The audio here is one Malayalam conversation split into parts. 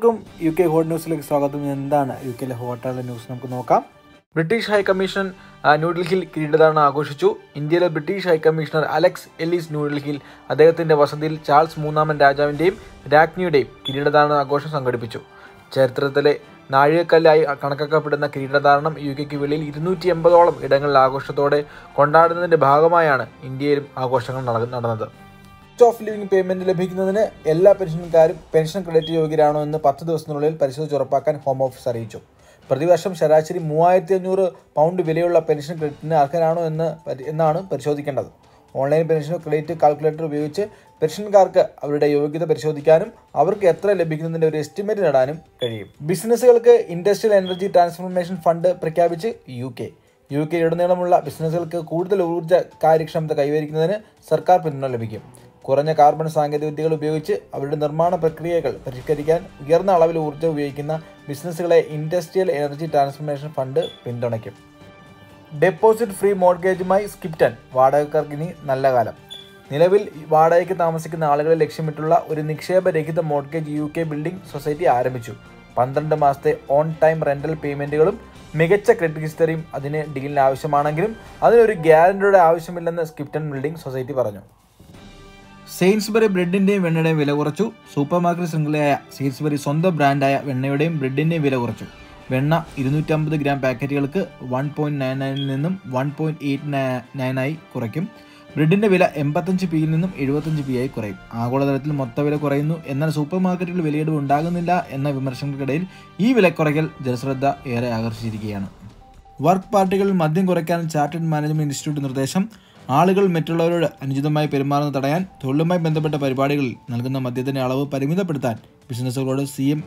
എല്ലാവർക്കും യു കെ ഹോട്ട് ന്യൂസിലേക്ക് സ്വാഗതം. എന്താണ് യു കെയിലെ ഹോട്ടാളിലെ ന്യൂസ് നമുക്ക് നോക്കാം. ബ്രിട്ടീഷ് ഹൈക്കമ്മീഷൻ ന്യൂഡൽഹിയിൽ കിരീടധാരണ ആഘോഷിച്ചു. ഇന്ത്യയിലെ ബ്രിട്ടീഷ് ഹൈക്കമ്മീഷണർ അലക്സ് എല്ലീസ് ന്യൂഡൽഹിയിൽ അദ്ദേഹത്തിന്റെ വസതിയിൽ ചാൾസ് മൂന്നാമൻ രാജാവിന്റെയും രാജ്ഞിയുടെയും കിരീടധാരണ ആഘോഷം സംഘടിപ്പിച്ചു. ചരിത്രത്തിലെ നാഴികക്കല്ലായി കണക്കാക്കപ്പെടുന്ന കിരീടധാരണം യു കെക്ക് വെളിയിൽ ഇരുന്നൂറ്റി എൺപതോളം ഇടങ്ങളിൽ ആഘോഷത്തോടെ കൊണ്ടാടുന്നതിന്റെ ഭാഗമായാണ് ഇന്ത്യയിലും ആഘോഷങ്ങൾ നട- നടന്നത്. കോസ്റ്റ് ഓഫ് ലിവിംഗ് പേയ്മെന്റ് ലഭിക്കുന്നതിന് എല്ലാ പെൻഷൻകാരും പെൻഷൻ ക്രെഡിറ്റ് യോഗ്യരാണോ എന്ന് പത്ത് ദിവസത്തിനുള്ളിൽ പരിശോധിച്ച് ഉറപ്പാക്കാൻ ഹോം ഓഫീസ് അറിയിച്ചു. പ്രതിവർഷം ശരാശരി മൂവായിരത്തി അഞ്ഞൂറ് പൗണ്ട് വിലയുള്ള പെൻഷൻ ക്രെഡിറ്റിന് അർഹരാണോ എന്ന് എന്നാണ് പരിശോധിക്കേണ്ടത്. ഓൺലൈൻ പെൻഷൻ ക്രെഡിറ്റ് കാൽക്കുലേറ്റർ ഉപയോഗിച്ച് പെൻഷൻകാർക്ക് അവരുടെ യോഗ്യത പരിശോധിക്കാനും അവർക്ക് എത്ര ലഭിക്കുന്നതിന്റെ ഒരു എസ്റ്റിമേറ്റ് നേടാനും കഴിയും. ബിസിനസ്സുകൾക്ക് ഇൻഡസ്ട്രിയൽ എനർജി ട്രാൻസ്ഫോർമേഷൻ ഫണ്ട് പ്രഖ്യാപിച്ച് യു കെ യു കെ കെയിലുടനീളമുള്ള ബിസിനസ്സുകൾക്ക് കൂടുതൽ ഊർജ കാര്യക്ഷമത കൈവരിക്കുന്നതിന് സർക്കാർ പിന്തുണ ലഭിക്കും. കുറഞ്ഞ കാർബൺ സാങ്കേതിക വിദ്യകൾ ഉപയോഗിച്ച് അവരുടെ നിർമ്മാണ പ്രക്രിയകൾ പരിഷ്കരിക്കാൻ ഉയർന്ന അളവിൽ ഊർജം ഉപയോഗിക്കുന്ന ബിസിനസ്സുകളെ ഇൻഡസ്ട്രിയൽ എനർജി ട്രാൻസ്ഫർമേഷൻ ഫണ്ട് പിന്തുണയ്ക്കും. ഡെപ്പോസിറ്റ് ഫ്രീ മോർഗേജുമായി സ്കിപ്റ്റൻ. വാടകക്കാർക്ക് ഇനി നല്ല കാലം. നിലവിൽ വാടകയ്ക്ക് താമസിക്കുന്ന ആളുകളെ ലക്ഷ്യമിട്ടുള്ള ഒരു നിക്ഷേപരഹിത mortgage U K building society ആരംഭിച്ചു. പന്ത്രണ്ട് മാസത്തെ ഓൺ ടൈം റെന്റൽ പേയ്മെന്റുകളും മികച്ച ക്രെഡിറ്റ് ഹിസ്റ്ററിയും അതിന് ഡീലിന് ആവശ്യമാണെങ്കിലും അതിനൊരു ഗ്യാരണ്ടിയുടെ ആവശ്യമില്ലെന്ന് സ്കിപ്റ്റൺ ബിൽഡിംഗ് സൊസൈറ്റി പറഞ്ഞു. സെയിൻസ്ബറി ബ്രെഡിന്റെയും വെണ്ണയുടെയും വില കുറച്ചു. സൂപ്പർ മാർക്കറ്റ് ശൃംഖലയായ സെയിൻസ്ബറി സ്വന്തം ബ്രാൻഡായ വെണ്ണയുടെയും ബ്രെഡിന്റെയും വില കുറച്ചു. വെണ്ണ ഇരുന്നൂറ്റമ്പത് ഗ്രാം പാക്കറ്റുകൾക്ക് വൺ പോയിന്റ് നയൻ നയനിൽ നിന്നും വൺ പോയിന്റ് എയ്റ്റ് നയനായി കുറയ്ക്കും. ബ്രെഡിന്റെ വില എൺപത്തഞ്ച് പിയിൽ നിന്നും എഴുപത്തഞ്ച് പി ആയി കുറയും. ആഗോളതലത്തിൽ മൊത്ത വില കുറയുന്നു. എന്നാൽ സൂപ്പർ മാർക്കറ്റുകളിൽ വിലയിടിവ് ഉണ്ടാകുന്നില്ല എന്ന വിമർശനങ്ങൾക്കിടയിൽ ഈ വിലക്കുറയ്ക്കൽ ജനശ്രദ്ധ ഏറെ ആകർഷിച്ചിരിക്കുകയാണ്. വർക്ക് പാർട്ടികളിൽ മദ്യം കുറയ്ക്കാൻ ചാർട്ടേഡ് മാനേജ്മെന്റ് ഇൻസ്റ്റിറ്റ്യൂട്ട് നിർദ്ദേശം. ആളുകൾ മറ്റുള്ളവരോട് അനുചിതമായി പെരുമാറുന്നത് തടയാൻ തൊഴിലുമായി ബന്ധപ്പെട്ട പരിപാടികളിൽ നൽകുന്ന മദ്യത്തിന്റെ അളവ് പരിമിതപ്പെടുത്താൻ ബിസിനസ്സുകളോട് സി എം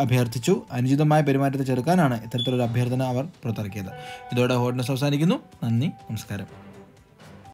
അഭ്യർത്ഥിച്ചു. അനുചിതമായ പെരുമാറ്റത്തെ ചെറുക്കാനാണ് ഇത്തരത്തിലൊരു അഭ്യർത്ഥന അവർ പുറത്തിറക്കിയത്. ഇതോടെ ഹോട്ട് അവസാനിക്കുന്നു. നന്ദി നമസ്കാരം.